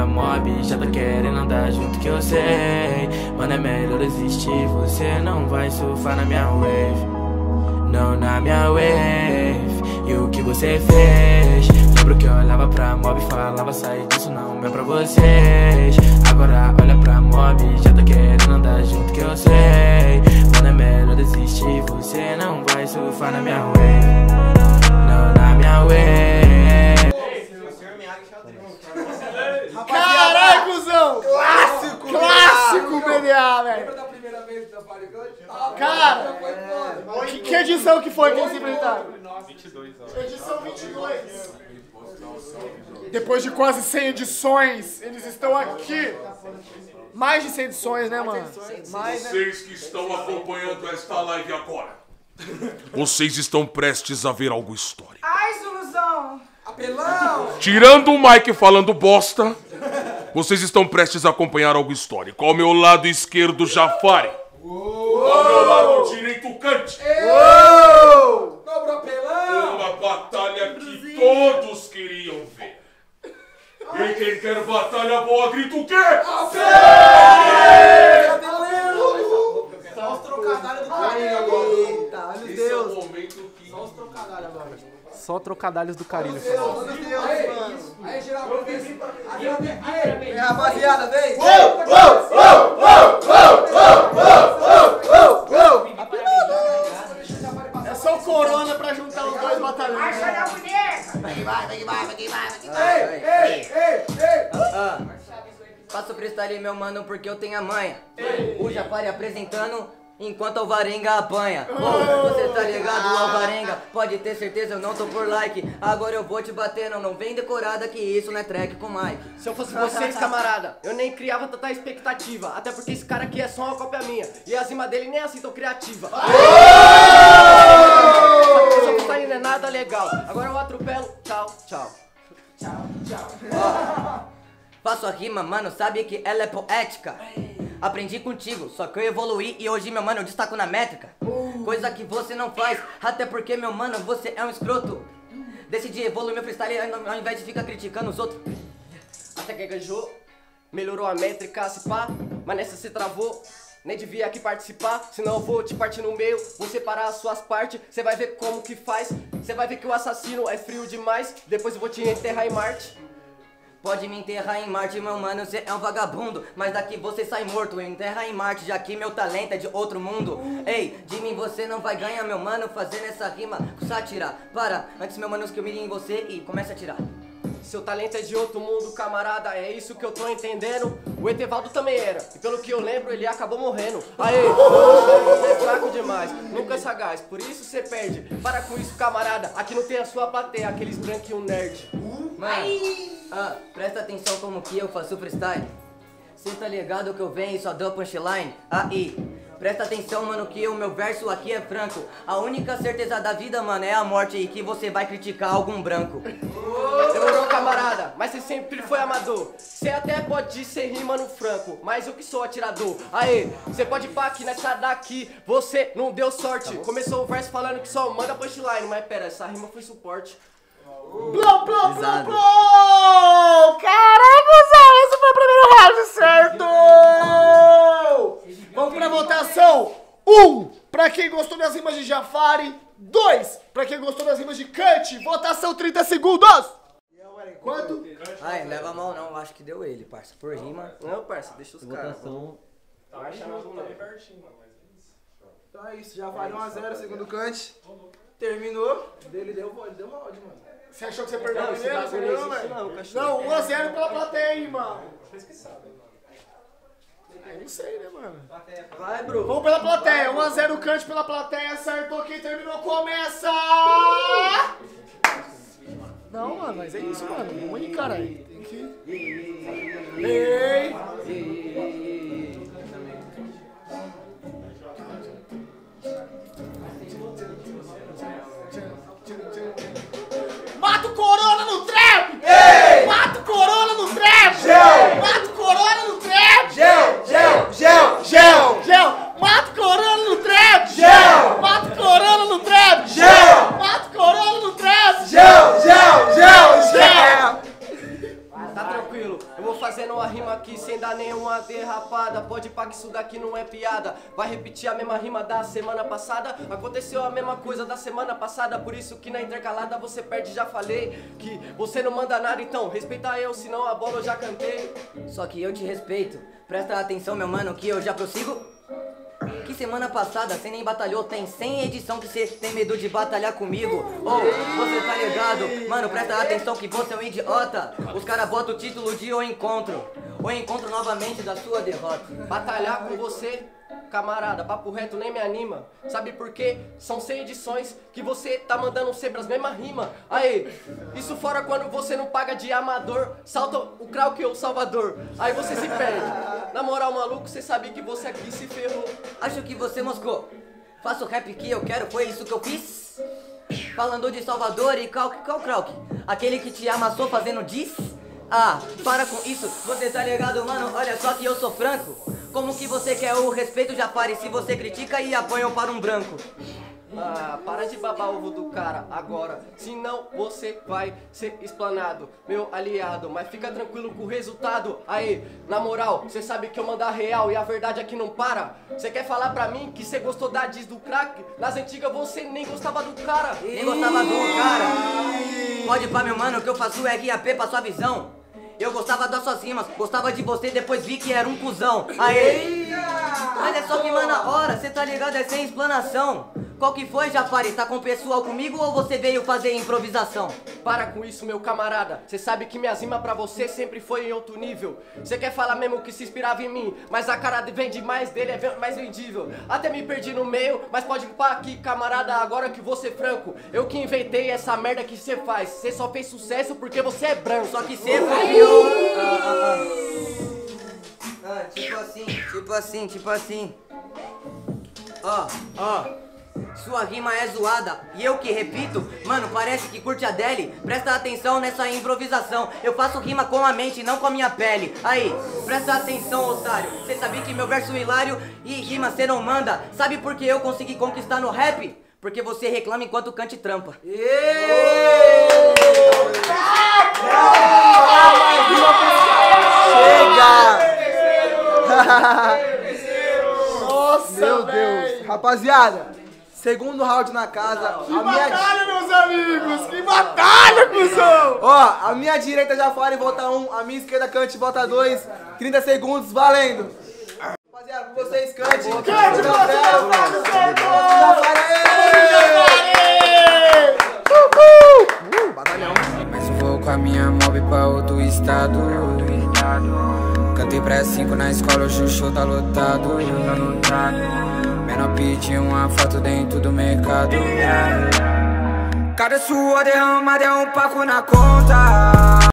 A mob já tá querendo andar junto que eu sei. Mano, é melhor existir Você não vai surfar na minha wave. Não na minha wave. E o que você fez? Lembro que eu olhava pra mob e falava Sai disso não é pra vocês. Agora olha pra mob Já tá querendo andar junto que eu sei. Mano, é melhor desistir Você não vai surfar na minha wave. Não na minha wave Caralho, cuzão! Clássico! Clássico BDA, velho! Lembra da primeira vez da Farigante? Cara, Foi foda. Que, que edição que foi que eles inventaram? 22 ó. Edição 22. Depois de quase 100 edições, eles estão aqui. Mais de 100 edições, né, mano? Mais, né? Vocês que estão acompanhando esta live agora, vocês estão prestes a ver algo histórico. Ai, Zuluzão! Apelão! Tirando o Mike falando bosta, vocês estão prestes a acompanhar algo histórico. Ao meu lado esquerdo, Jafari. Ao meu lado direito, Kant. Dobro! Uma batalha que todos queriam ver. E quem quer batalha boa, grita o quê? Só Só trocadalhos do carinho. Meu Deus, mano. Aí, geral, vem. Aí, rapaziada, vem. É só o Corona pra juntar os dois batalhões. Sai da boneca! Ei, ei, ei, ei. Faço freestyle, meu mano, porque eu tenho a manha. O Jafari apresentando enquanto o Alvarenga apanha. Você tá ligado, o Alvarenga? Pode ter certeza, eu não tô por like. Agora eu vou te bater, não, não vem decorada que isso não é track com Mike. Se eu fosse vocês, camarada, eu nem criava tanta expectativa. Até porque esse cara aqui é só uma cópia minha. E a rima dele nem é assim tão criativa. Só que essa freestyle não é nada legal. Agora eu atropelo. Tchau, tchau. Faço a rima, mano, sabe que ela é poética. Aprendi contigo, só que eu evoluí e hoje, meu mano, eu destaco na métrica. Coisa que você não faz, até porque, meu mano, você é um escroto. Decidi evoluir meu freestyle ao invés de ficar criticando os outros. Até que ganhou, melhorou a métrica, se pá. Mas nessa você travou. Nem devia aqui participar, senão eu vou te partir no meio, vou separar as suas partes, você vai ver como que faz, você vai ver que o assassino é frio demais, depois eu vou te enterrar em Marte. Pode me enterrar em Marte, meu mano, você é um vagabundo. Mas daqui você sai morto, enterra em Marte, já que meu talento é de outro mundo. Ei, de mim você não vai ganhar, meu mano, fazendo essa rima com sátira. Para, antes meu mano que eu mire em você e comece a tirar. Seu talento é de outro mundo, camarada, é isso que eu tô entendendo. O Etevaldo também era, e pelo que eu lembro, ele acabou morrendo. Aê, você é fraco demais, nunca é sagaz, por isso você perde. Para com isso, camarada, aqui não tem a sua plateia, aqueles branquinhos nerd. Mano, ah, presta atenção como que eu faço freestyle. Cê tá ligado que eu venho e só dou punchline? Aí, presta atenção, mano, que o meu verso aqui é franco. A única certeza da vida, mano, é a morte e que você vai criticar algum branco. Demorou, camarada, mas você sempre foi amador. Você até pode ser rima no franco, mas eu que sou atirador. Aê, você pode pá aqui nessa daqui, você não deu sorte. Começou o verso falando que só manda punchline, mas pera, essa rima foi suporte. Plom, plom, Pesado. plom! Caraca, Zé, esse foi o primeiro round, certo? Vamos pra votação. Um, pra quem gostou das rimas de Jafari. Dois, pra quem gostou das rimas de Kant. Votação 30 segundos. Quanto? Ai, leva a mão não, acho que deu ele, parça. Por rima. Não, parça, deixa os caras. Votação. Então é isso, já vale 1x0, segundo Kant. Terminou. Dele deu, ele deu round, mano. Você achou que você perdeu Não, primeiro? Você não velho? não, cachorro. Não, 1x0 pela plateia aí, mano. Eu não sei, né, mano? Vai, bro. Vamos pela plateia. 1x0 Kant pela plateia. Acertou. Quem terminou começa! Mano, mas é isso, mano. Aí, caralho. Tem que. Ei! Pá que isso daqui não é piada. Vai repetir a mesma rima da semana passada. Aconteceu a mesma coisa da semana passada. Por isso que na intercalada você perde. Já falei que você não manda nada, então respeita eu, senão a bola eu já cantei. Só que eu te respeito. Presta atenção, meu mano, que eu já prossigo. Que semana passada cê nem batalhou, tem 100 edição que cê tem medo de batalhar comigo. Ou você tá ligado? Mano, presta atenção que você é um idiota. Os caras botam o título de O Encontro. O Encontro novamente da sua derrota. Batalhar com você, camarada, papo reto nem me anima. Sabe por quê? São 100 edições que você tá mandando sempre as mesmas rimas. Aí, isso fora quando você não paga de amador, salta o Krauk ou o Salvador. Aí você se perde. Na moral, maluco, você sabe que você aqui se ferrou. Acho que você moscou. Faço o rap que eu quero, foi isso que eu fiz? Falando de Salvador e Krauk, Krauk? Aquele que te amassou fazendo diss? Ah, para com isso, você tá ligado, mano? Olha só que eu sou franco. Como que você quer o respeito, Jafari, se você critica e apanha para um branco? Ah, para de babar ovo do cara agora, senão você vai ser explanado, meu aliado. Mas fica tranquilo com o resultado. Aí, na moral, você sabe que eu mando a real e a verdade aqui não para. Você quer falar pra mim que você gostou da diz do crack? Nas antigas você nem gostava do cara. Nem gostava do cara. Pode pá, meu mano, que eu faço RAP pra sua visão. Eu gostava das suas rimas, gostava de você, depois vi que era um cuzão. Aê! Olha só que mano hora, cê tá ligado? É sem explanação. Qual que foi, Jafari? Tá com o pessoal comigo ou você veio fazer improvisação? Para com isso, meu camarada. Você sabe que minhas rimas pra você sempre foi em outro nível. Você quer falar mesmo que se inspirava em mim, mas a cara vem demais dele, é mais vendível. Até me perdi no meio, mas pode pá aqui, camarada, agora que você franco. Eu que inventei essa merda que você faz. Você só fez sucesso porque você é branco. Só que cê copiou. Ah, ah, ah. Ah, tipo assim, tipo assim, tipo assim. Ó, ó. Sua rima é zoada e eu que repito, mano, parece que curte a Deli. Presta atenção nessa improvisação. Eu faço rima com a mente, não com a minha pele. Aí, presta atenção, otário. Cê sabia que meu verso hilário e rima cê não manda? Sabe por que eu consegui conquistar no rap? Porque você reclama enquanto cante trampa. Nossa, Meu. Deus. Rapaziada, segundo round na casa. Que a minha... batalha, meus amigos! Que batalha, cuzão! Ó, a minha direita já fala e volta um, a minha esquerda cante e volta dois. 30 segundos, valendo. Rapaziada, com vocês cante. Cante, aí. Uh, batalhão. Mas eu vou com a minha mob pra outro estado. Cantei pré 5 na escola, o show tá lotado. Menor pedi uma foto dentro do mercado. Cada sua derramada é um paco na conta.